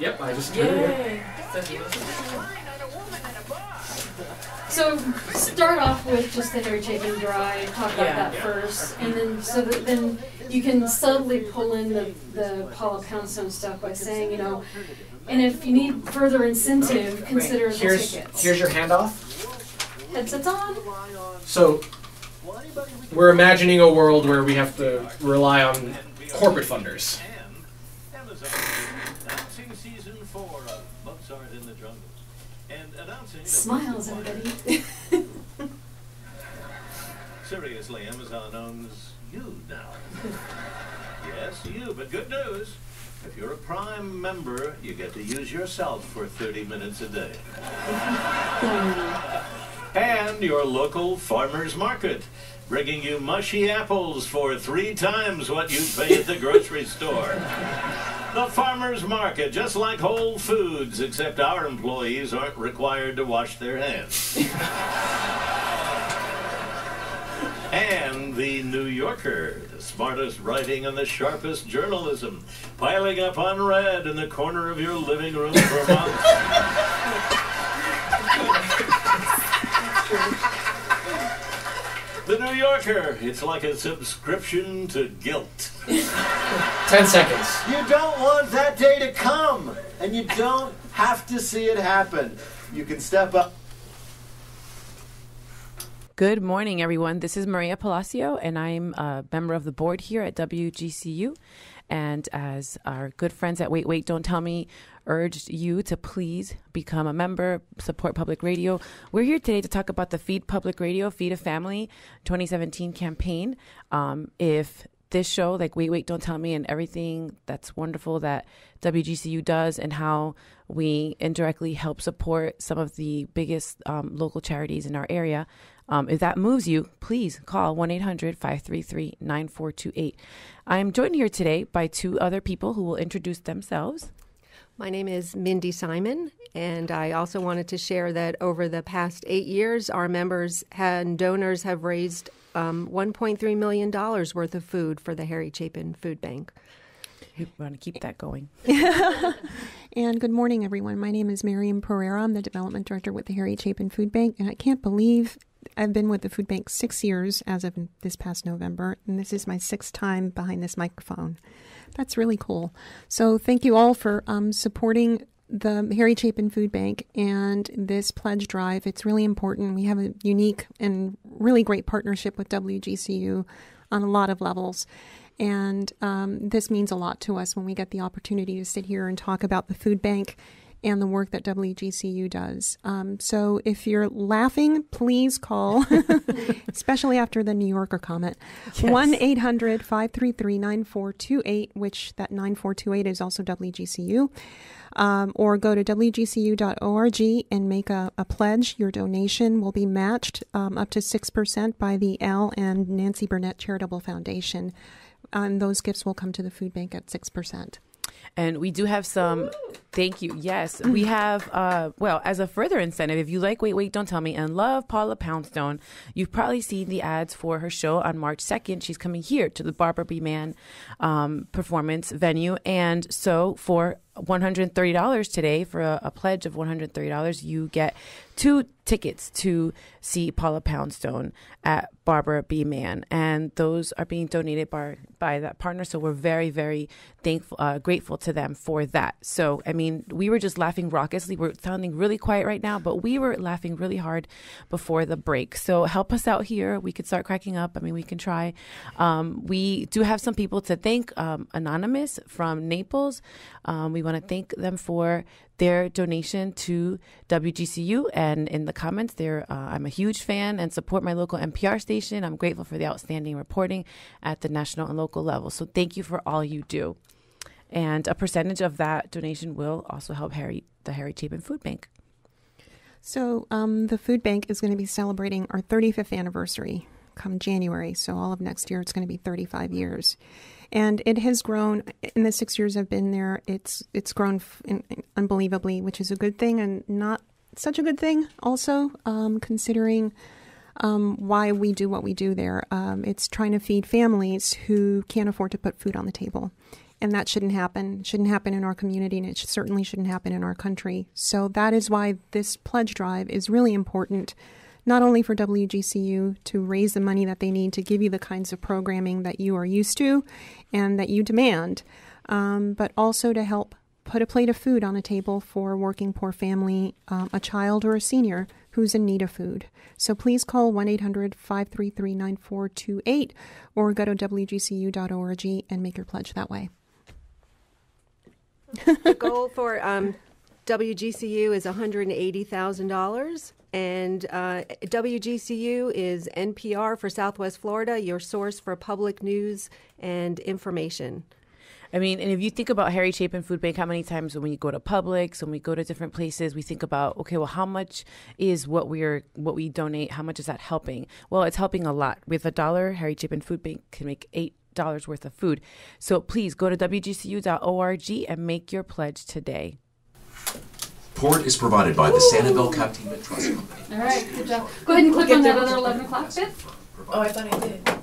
Yep, I just Yay! So start off with just the Harry Chapin dry, talk about Yeah. that first, and then so that then you can subtly pull in the, the Paula Poundstone stuff by saying, you know, and if you need further incentive, consider the Here's tickets. here's your handoff. Headsets on. So we're imagining a world where we have to rely on corporate funders. Season four of Mozart in the Jungle. And announcing that Smiles, everybody. Seriously, Amazon owns you now. yes, you, but good news. If you're a Prime member, you get to use yourself for 30 minutes a day. and your local farmer's market, bringing you mushy apples for three times what you'd pay at the grocery store. The farmer's market, just like Whole Foods, except our employees aren't required to wash their hands. and the New Yorker, the smartest writing and the sharpest journalism, piling up on red in the corner of your living room for months. The New Yorker, it's like a subscription to guilt. Ten seconds. You don't want that day to come, and you don't have to see it happen. You can step up. Good morning, everyone. This is Maria Palacio, and I'm a member of the board here at WGCU. And as our good friends at Wait, Wait, Don't Tell Me urged you to please become a member, support public radio, we're here today to talk about the Feed Public Radio, Feed a Family 2017 campaign. Um, if this show, like Wait, Wait, Don't Tell Me, and everything that's wonderful that WGCU does, and how we indirectly help support some of the biggest um, local charities in our area. Um, if that moves you, please call 1 800 533 9428. I'm joined here today by two other people who will introduce themselves. My name is Mindy Simon, and I also wanted to share that over the past eight years, our members and donors have raised um, $1.3 million worth of food for the Harry Chapin Food Bank. We want to keep that going. And good morning, everyone. My name is Miriam Pereira. I'm the development director with the Harry Chapin Food Bank, and I can't believe I've been with the food bank six years as of this past November, and this is my sixth time behind this microphone. That's really cool. So, thank you all for um, supporting the Harry Chapin Food Bank and this pledge drive. It's really important. We have a unique and really great partnership with WGCU on a lot of levels. And um, this means a lot to us when we get the opportunity to sit here and talk about the food bank and the work that WGCU does. Um, so if you're laughing, please call, especially after the New Yorker comment. 1 800 533 9428, which that 9428 is also WGCU. Um, or go to WGCU.org and make a, a pledge. Your donation will be matched um, up to 6% by the Al and Nancy Burnett Charitable Foundation. And those gifts will come to the food bank at 6%. And we do have some. Thank you. Yes, we have. Uh, well, as a further incentive, if you like Wait, Wait, Don't Tell Me and love Paula Poundstone, you've probably seen the ads for her show on March 2nd. She's coming here to the Barbara B. Mann um, performance venue. And so for $130 today, for a, a pledge of $130, you get two tickets to see Paula Poundstone at Barbara B. Mann And those are being donated by, by that partner. So we're very, very thankful, uh, grateful to them for that. So, I mean, we were just laughing raucously. We're sounding really quiet right now, but we were laughing really hard before the break. So help us out here. We could start cracking up. I mean, we can try. Um, we do have some people to thank. Um, Anonymous from Naples. Um, we want to thank them for their donation to WGCU. And in the comments, there, uh, I'm a huge fan and support my local NPR station. I'm grateful for the outstanding reporting at the national and local level. So thank you for all you do. And a percentage of that donation will also help Harry, the Harry Chapin Food Bank. So, um, the food bank is going to be celebrating our 35th anniversary come January. So, all of next year, it's going to be 35 years. And it has grown in the six years I've been there. It's it's grown f- in, in unbelievably, which is a good thing, and not such a good thing. Also, um, considering um, why we do what we do there, um, it's trying to feed families who can't afford to put food on the table. and that shouldn't happen. Shouldn't happen in our community, and it certainly shouldn't happen in our country. So that is why this pledge drive is really important, not only for WGCU to raise the money that they need to give you the kinds of programming that you are used to and that you demand, um, but also to help put a plate of food on a table for a working poor family, um, a child, or a senior who's in need of food. So please call 1 800 533 9428 or go to WGCU.org and make your pledge that way. the goal for um, WGCU is $180,000. And uh, WGCU is NPR for Southwest Florida, your source for public news and information. I mean, and if you think about Harry Chapin Food Bank, how many times when you go to Publix, when we go to different places, we think about, okay, well, how much is what we're what we donate? How much is that helping? Well, it's helping a lot. With a dollar, Harry Chapin Food Bank can make eight dollars worth of food. So please go to wgcu.org and make your pledge today. Support is provided by the Sanibel Captiva Trust Company. All right, good job. Go ahead and click on that other 11 o'clock bit. Oh, I thought I did.